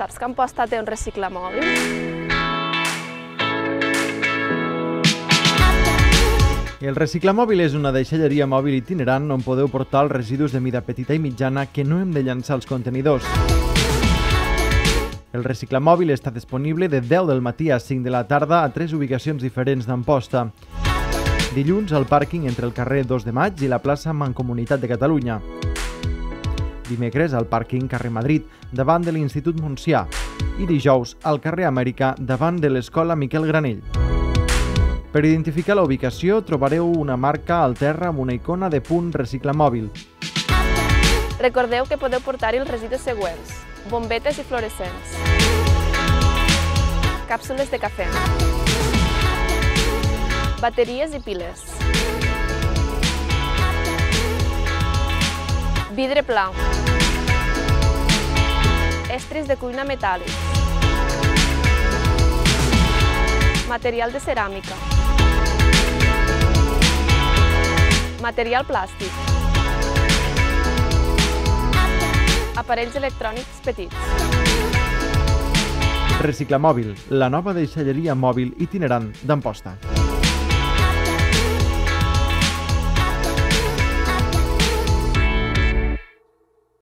Saps que Amposta té un reciclamòbil? El reciclamòbil és una deixalleria mòbil itinerant on podeu portar els residus de mida petita i mitjana que no hem de llançar als contenidors. El reciclamòbil està disponible de 10 del matí a 5 de la tarda a tres ubicacions diferents d'Amposta. Dilluns al pàrquing entre el carrer 2 de maig i la plaça Mancomunitat de Catalunya. Dimecres al pàrquing carrer Madrid, davant de l'Institut Montsià. I dijous al carrer Amèrica, davant de l'Escola Miquel Granell. Per identificar la ubicació trobareu una marca al terra amb una icona de punt reciclamòbil. Recordeu que podeu portar-hi els residus següents. Bombetes i fluorescents. Càpsules de cafè. Bateries i piles. Vidre pla. Estris de cuina metàl·lics. Material de ceràmica. Material plàstic. Aparells electrònics petits. Reciclamòbil, la nova deixalleria mòbil itinerant d'Amposta.